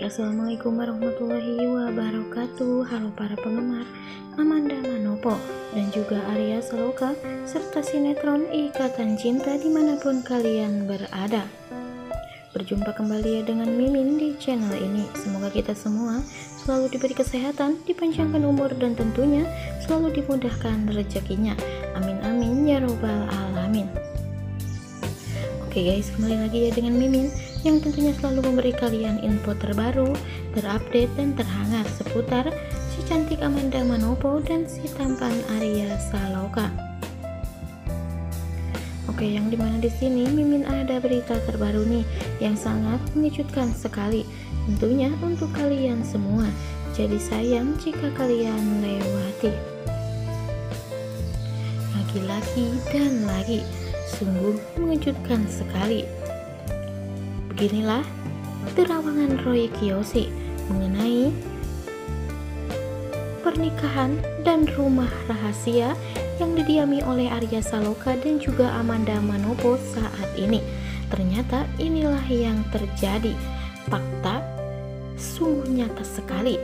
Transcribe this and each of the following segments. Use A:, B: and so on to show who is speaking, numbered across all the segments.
A: Assalamualaikum warahmatullahi wabarakatuh. Halo para penggemar Amanda Manopo dan juga Arya Saloka serta sinetron Ikatan Cinta di mana pun kalian berada. Berjumpa kembali ya dengan Mimin di channel ini. Semoga kita semua selalu diberi kesehatan, dipanjangkan umur dan tentunya selalu dimudahkan rezekinya. Amin amin ya robbal alamin. Oke guys, kembali lagi ya dengan Mimin yang tentunya selalu memberi kalian info terbaru, terupdate dan terhangat seputar si cantik Amanda Manopo dan si tampan Arya Saloka. Oke, yang di mana di sini Mimin ada berita terbaru nih yang sangat mengejutkan sekali, tentunya untuk kalian semua. Jadi sayang jika kalian lewati. Lagi-lagi dan lagi sungguh mengejutkan sekali. Beginilah terawangan Roy Kiyoshi mengenai pernikahan dan rumah rahasia yang didiami oleh Arya Saloka dan juga Amanda Manopo saat ini. Ternyata inilah yang terjadi. Fakta sungguh nyata sekali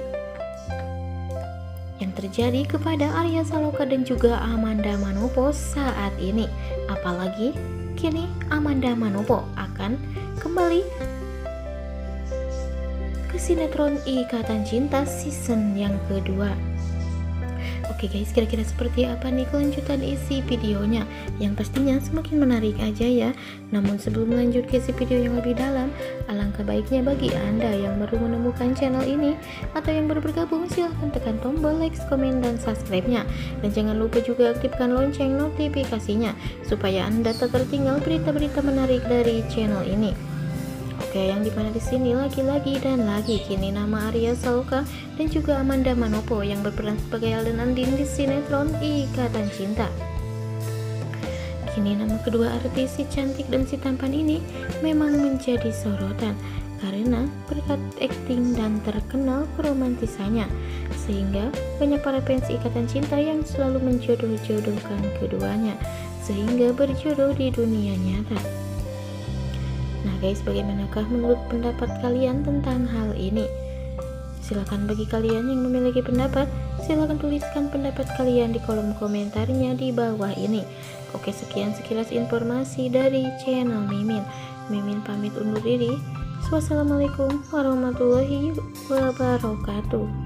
A: yang terjadi kepada Arya Saloka dan juga Amanda Manopo saat ini. Apalagi kini Amanda Manopo akan kembali ke sinetron Ikatan Cinta season yang kedua. Oke guys, kira-kira seperti apa nih kelanjutan isi videonya? Yang pastinya semakin menarik aja ya. Namun sebelum lanjut ke isi video yang lebih dalam, alangkah baiknya bagi Anda yang baru menemukan channel ini atau yang baru bergabung silahkan tekan tombol like, komen, dan subscribe-nya. Dan jangan lupa juga aktifkan lonceng notifikasinya supaya Anda tak tertinggal berita-berita menarik dari channel ini. Oke, yang di mana di sini lagi-lagi dan lagi kini nama Arya Saloka dan juga Amanda Manopo yang berperan sebagai Alden Andin di sinetron Ikatan Cinta. Kini nama kedua artis si cantik dan si tampan ini memang menjadi sorotan karena berkat akting dan terkenal keromantisannya sehingga banyak para fans Ikatan Cinta yang selalu menjodoh-jodohkan keduanya sehingga berjodoh di dunia nyata. Nah guys, bagaimanakah menurut pendapat kalian tentang hal ini? Silahkan bagi kalian yang memiliki pendapat, silahkan tuliskan pendapat kalian di kolom komentarnya di bawah ini. Oke, sekian sekilas informasi dari channel Mimin. Mimin pamit undur diri. Wassalamualaikum warahmatullahi wabarakatuh.